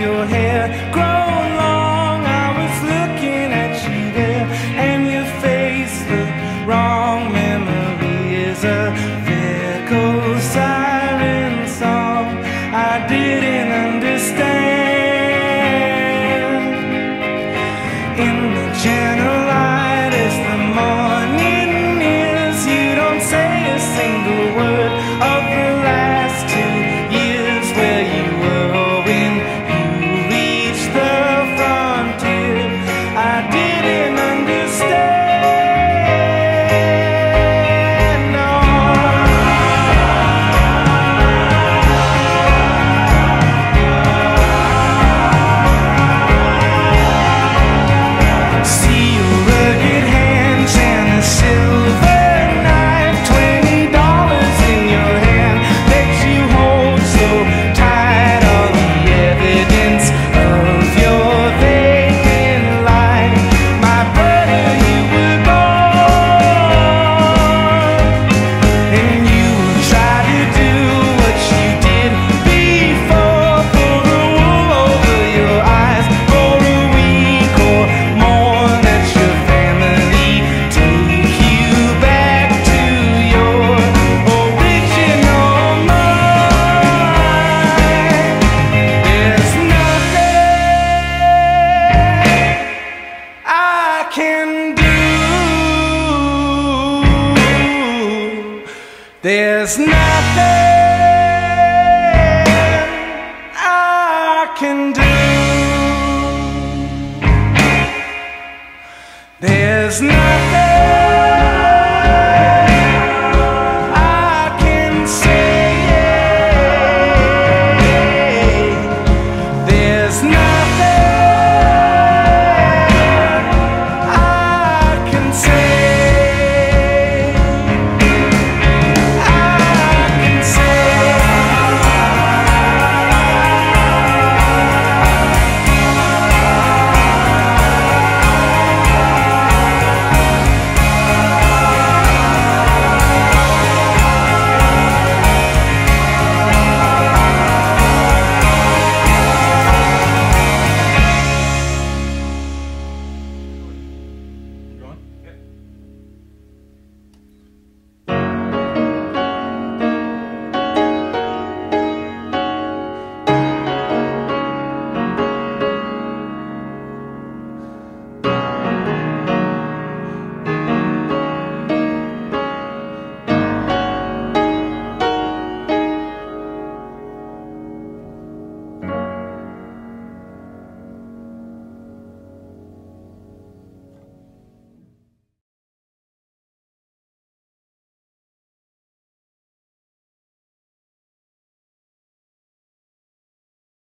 your hair grow long. I was looking at you there, and your face looked wrong. Man. There's nothing I can do. There's nothing.